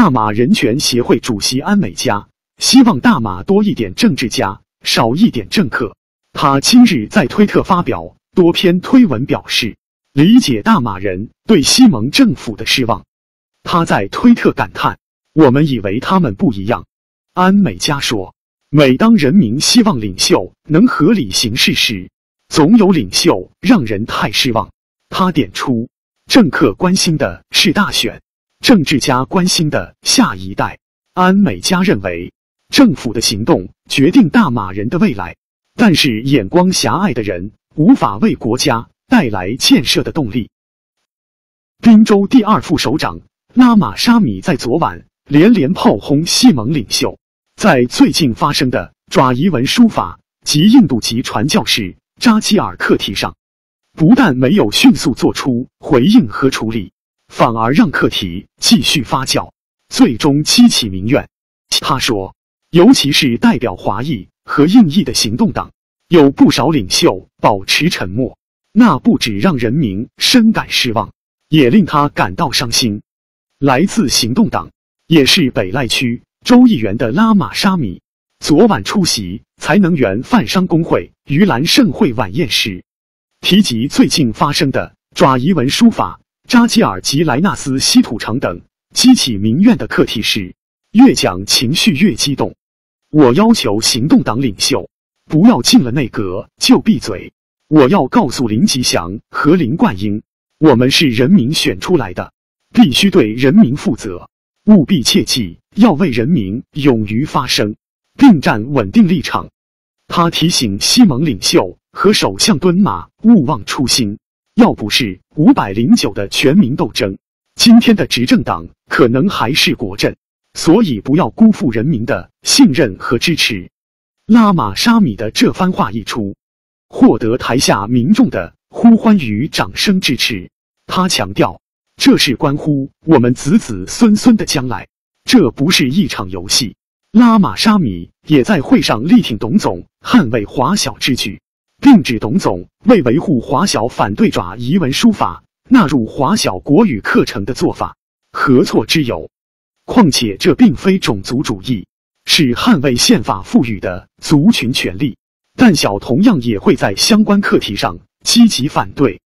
大马人权协会主席安美加希望大马多一点政治家，少一点政客。他今日在推特发表多篇推文，表示理解大马人对西蒙政府的失望。他在推特感叹：“我们以为他们不一样。”安美加说：“每当人民希望领袖能合理行事时，总有领袖让人太失望。”他点出，政客关心的是大选。政治家关心的下一代，安美加认为，政府的行动决定大马人的未来，但是眼光狭隘的人无法为国家带来建设的动力。宾州第二副首长拉马沙米在昨晚连连炮轰西蒙领袖，在最近发生的爪夷文书法及印度籍传教士扎基尔课题上，不但没有迅速做出回应和处理。反而让课题继续发酵，最终激起民怨。他说，尤其是代表华裔和印裔的行动党，有不少领袖保持沉默，那不止让人民深感失望，也令他感到伤心。来自行动党，也是北赖区州议员的拉玛沙米，昨晚出席才能源泛商工会盂兰盛会晚宴时，提及最近发生的爪夷文书法。扎基尔及莱纳斯稀土城等激起民怨的课题时，越讲情绪越激动。我要求行动党领袖不要进了内阁就闭嘴。我要告诉林吉祥和林冠英，我们是人民选出来的，必须对人民负责，务必切记要为人民勇于发声，并站稳定立场。他提醒西蒙领袖和首相敦马勿忘初心。要不是五百零九的全民斗争，今天的执政党可能还是国阵，所以不要辜负人民的信任和支持。拉玛沙米的这番话一出，获得台下民众的呼欢与掌声支持。他强调，这是关乎我们子子孙孙的将来，这不是一场游戏。拉玛沙米也在会上力挺董总，捍卫华小之举。并指董总为维护华小反对爪夷文书法纳入华小国语课程的做法，何错之有？况且这并非种族主义，是捍卫宪法赋予的族群权利。但小同样也会在相关课题上积极反对。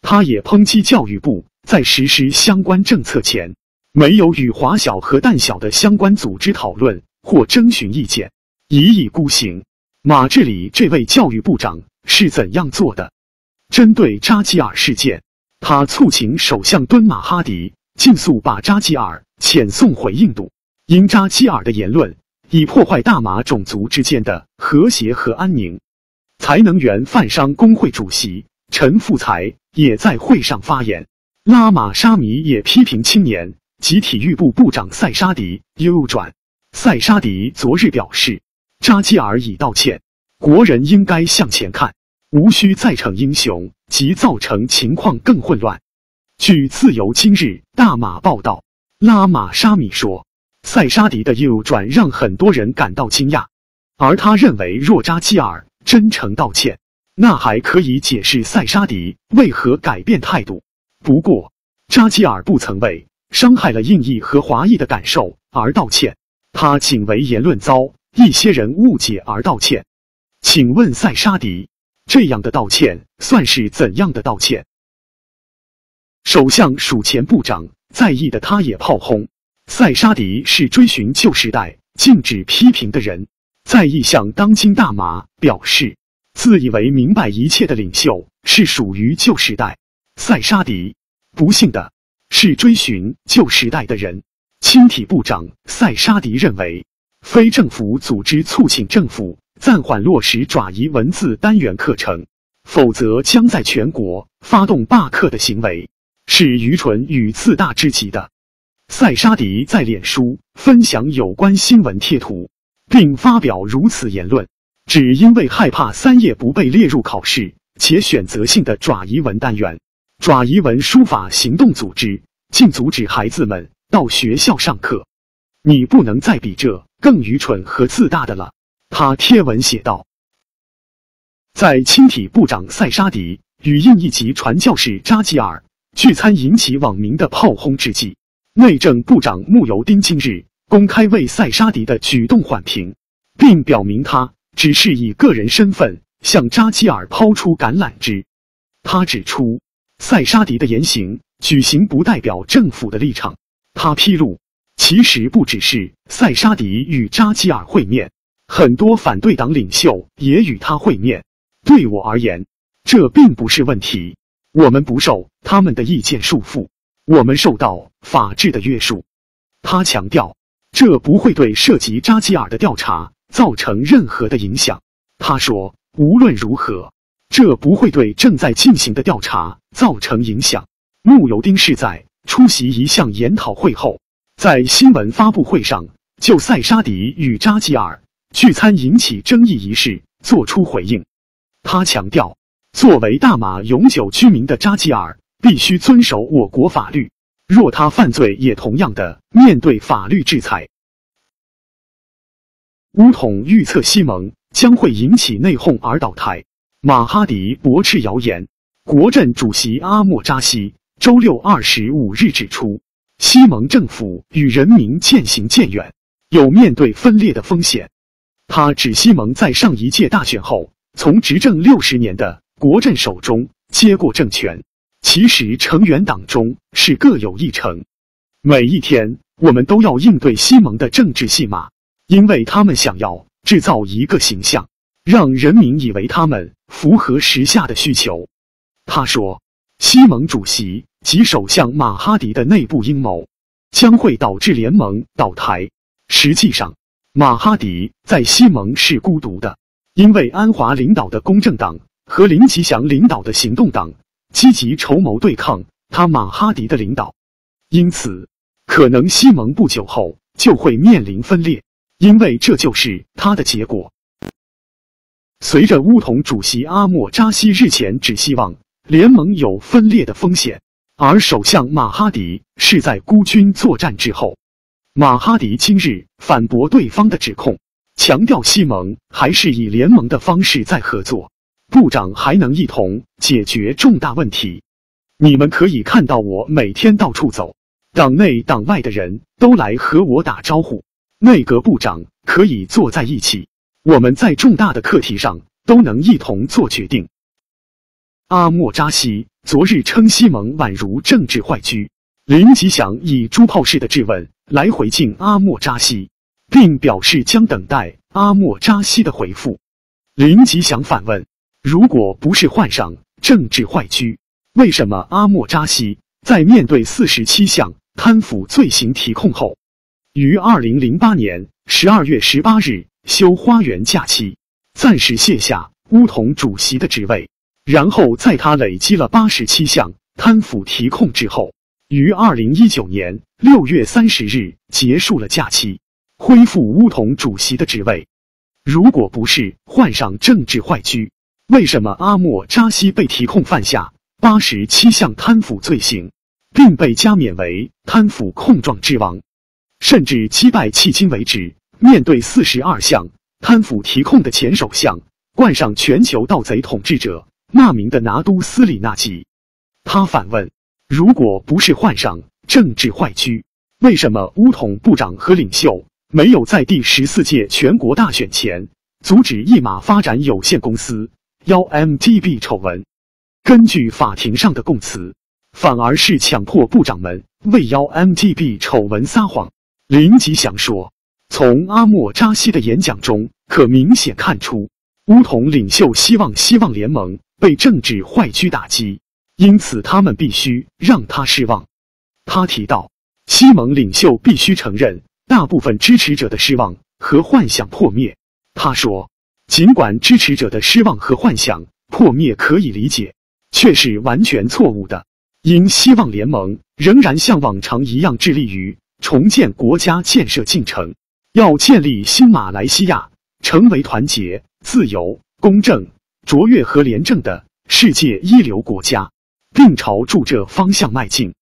他也抨击教育部在实施相关政策前，没有与华小和旦小的相关组织讨论或征询意见，一意孤行。马志里这位教育部长。是怎样做的？针对扎基尔事件，他促请首相敦马哈迪尽速把扎基尔遣送回印度，因扎基尔的言论已破坏大马种族之间的和谐和安宁。才能源泛商工会主席陈富才也在会上发言，拉玛沙米也批评青年及体育部部长塞沙迪右转。塞沙迪昨日表示，扎基尔已道歉。国人应该向前看，无需再逞英雄，即造成情况更混乱。据自由今日大马报道，拉玛沙米说，塞沙迪的右转让很多人感到惊讶，而他认为若扎基尔真诚道歉，那还可以解释塞沙迪为何改变态度。不过，扎基尔不曾为伤害了印裔和华裔的感受而道歉，他仅为言论遭一些人误解而道歉。请问塞沙迪，这样的道歉算是怎样的道歉？首相署前部长在意的，他也炮轰塞沙迪是追寻旧时代、禁止批评的人。在意向当今大马表示，自以为明白一切的领袖是属于旧时代。塞沙迪，不幸的是追寻旧时代的人。青体部长塞沙迪认为，非政府组织促请政府。暂缓落实爪夷文字单元课程，否则将在全国发动罢课的行为，是愚蠢与自大之极的。塞沙迪在脸书分享有关新闻贴图，并发表如此言论，只因为害怕三页不被列入考试且选择性的爪夷文单元，爪夷文书法行动组织竟阻止孩子们到学校上课。你不能再比这更愚蠢和自大的了。他贴文写道：“在青体部长塞沙迪与印裔籍传教士扎吉尔聚餐引起网民的炮轰之际，内政部长穆尤丁今日公开为塞沙迪的举动缓评，并表明他只是以个人身份向扎基尔抛出橄榄枝。他指出，塞沙迪的言行举行不代表政府的立场。他披露，其实不只是塞沙迪与扎基尔会面，很多反对党领袖也与他会面。对我而言，这并不是问题。我们不受他们的意见束缚，我们受到法治的约束。他强调，这不会对涉及扎基尔的调查造成任何的影响。他说，无论如何，这不会对正在进行的调查造成影响。穆尤丁是在出席一项研讨会后，在新闻发布会上就塞沙迪与扎基尔聚餐引起争议一事作出回应。他强调。作为大马永久居民的扎基尔必须遵守我国法律，若他犯罪，也同样的面对法律制裁。乌统预测西蒙将会引起内讧而倒台，马哈迪驳斥谣言。国阵主席阿莫扎西周六二十五日指出，西蒙政府与人民渐行渐远，有面对分裂的风险。他指西蒙在上一届大选后，从执政六十年的。国阵手中接过政权，其实成员党中是各有一成。每一天，我们都要应对西蒙的政治戏码，因为他们想要制造一个形象，让人民以为他们符合时下的需求。他说，西蒙主席及首相马哈迪的内部阴谋将会导致联盟倒台。实际上，马哈迪在西蒙是孤独的，因为安华领导的公正党。和林吉祥领导的行动党积极筹谋对抗他马哈迪的领导，因此可能西蒙不久后就会面临分裂，因为这就是他的结果。随着乌统主席阿莫扎西日前只希望联盟有分裂的风险，而首相马哈迪是在孤军作战之后，马哈迪今日反驳对方的指控，强调西蒙还是以联盟的方式在合作。部长还能一同解决重大问题。你们可以看到，我每天到处走，党内党外的人都来和我打招呼。内阁部长可以坐在一起，我们在重大的课题上都能一同做决定。阿莫扎西昨日称西蒙宛如政治坏疽，林吉祥以朱炮式的质问来回敬阿莫扎西，并表示将等待阿莫扎西的回复。林吉祥反问。如果不是患上政治坏疽，为什么阿莫扎西在面对四十七项贪腐罪行提控后，于二零零八年十二月十八日休花园假期，暂时卸下乌统主席的职位？然后在他累积了八十七项贪腐提控之后，于二零一九年六月三十日结束了假期，恢复乌统主席的职位？如果不是患上政治坏疽，为什么阿莫扎西被提控犯下八十七项贪腐罪行，并被加冕为贪腐控状之王，甚至击败迄今为止面对四十二项贪腐提控的前首相，冠上全球盗贼统治者骂名的拿督斯里纳吉？他反问：如果不是患上政治坏疽，为什么乌统部长和领袖没有在第十四届全国大选前阻止一马发展有限公司？幺 MTB 丑闻，根据法庭上的供词，反而是强迫部长们为幺 MTB 丑闻撒谎。林吉祥说，从阿莫扎西的演讲中可明显看出，乌统领袖希望希望联盟被政治坏疽打击，因此他们必须让他失望。他提到，西蒙领袖必须承认大部分支持者的失望和幻想破灭。他说。尽管支持者的失望和幻想破灭可以理解，却是完全错误的。因希望联盟仍然像往常一样致力于重建国家建设进程，要建立新马来西亚成为团结、自由、公正、卓越和廉政的世界一流国家，并朝住这方向迈进。